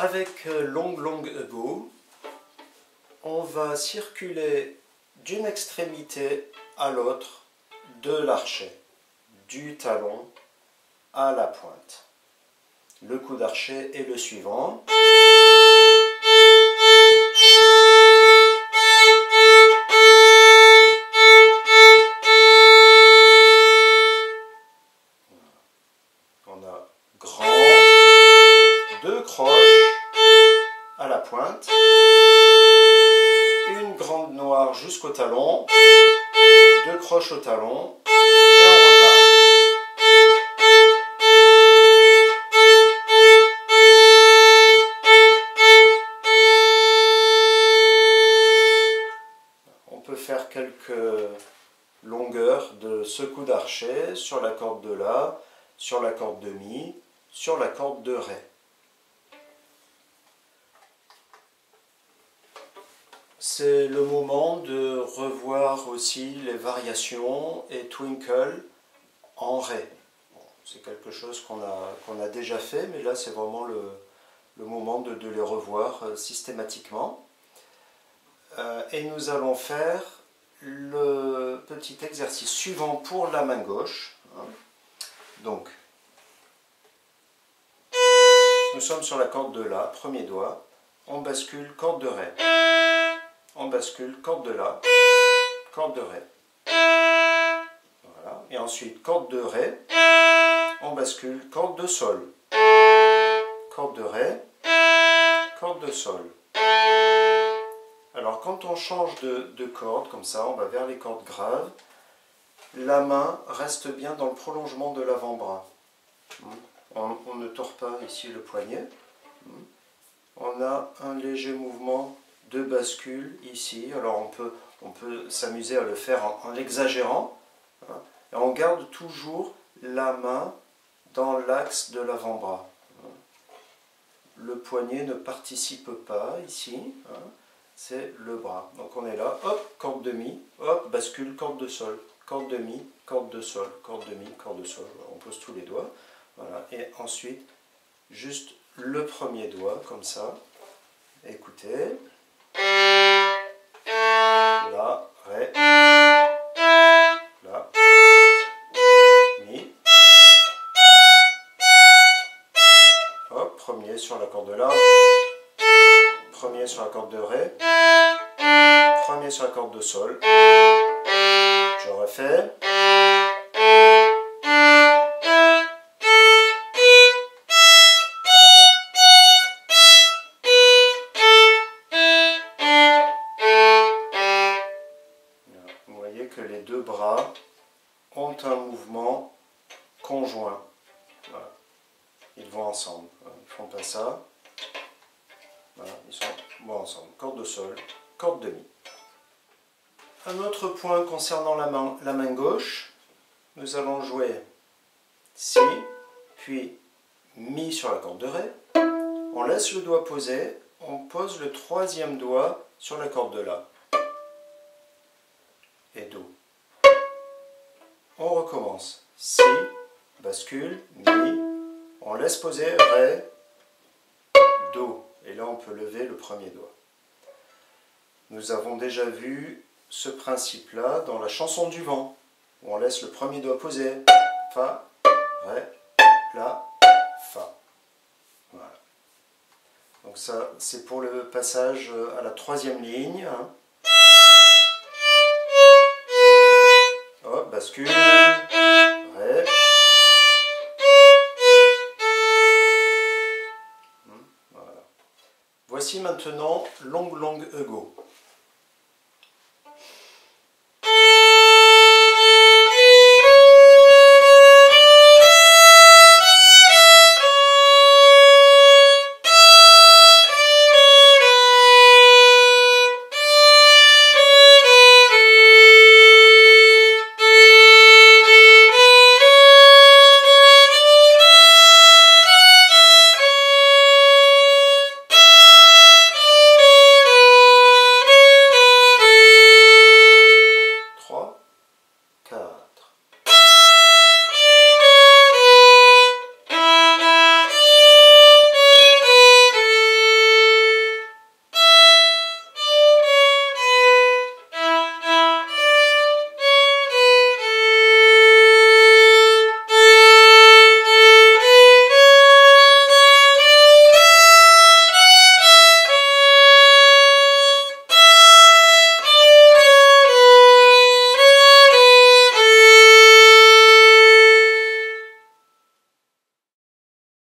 Avec long long ego, on va circuler d'une extrémité à l'autre de l'archet, du talon à la pointe. Le coup d'archet est le suivant. Une grande noire jusqu'au talon, deux croches au talon, et on repart. On peut faire quelques longueurs de ce coup d'archet sur la corde de La, sur la corde de Mi, sur la corde de Ré. C'est le moment de revoir aussi les variations et Twinkle en Ré. C'est quelque chose qu'on a, déjà fait, mais là c'est vraiment le, moment de, de les revoir euh, systématiquement. Euh, et nous allons faire le petit exercice suivant pour la main gauche. hein. Donc, nous sommes sur la corde de La, premier doigt. On bascule corde de Ré. On bascule corde de La, corde de Ré. Voilà. Et ensuite, corde de Ré. On bascule corde de Sol. Corde de Ré, corde de Sol. Alors quand on change de, de corde, comme ça, on va vers les cordes graves, la main reste bien dans le prolongement de l'avant-bras. Hmm. On, on ne tord pas ici le poignet. Hmm. On a un léger mouvement de bascule ici. Alors on peut, on peut s'amuser à le faire en, l'exagérant. hein. Et on garde toujours la main dans l'axe de l'avant-bras. Le poignet ne participe pas ici. hein c'est le bras. Donc on est là, hop, corde de mi, hop, bascule, corde de sol, corde de mi, corde de sol, corde de mi, corde de sol. On pose tous les doigts. Et ensuite, juste le premier doigt, comme ça. Écoutez. Premier sur la corde de La. Premier sur la corde de Ré. Premier sur la corde de Sol. Je refais. Vous voyez que les deux bras ont un mouvement conjoint. Voilà. Ils vont ensemble. Ils font pas ça. Voilà, ils sont ensemble. Corde de sol, corde de mi. Un autre point concernant la main, la main gauche, nous allons jouer Si, puis Mi sur la corde de Ré. On laisse le doigt posé, on pose le troisième doigt sur la corde de La. Et Do. On recommence. Si, bascule, Mi, on laisse poser Ré, Do. Et là, on peut lever le premier doigt. Nous avons déjà vu ce principe-là dans la chanson du vent, où on laisse le premier doigt posé. Fa, Ré, La, Fa. Voilà. Donc ça, c'est pour le passage à la troisième ligne. hein. Hop, bascule. Voici maintenant Long Long Ego.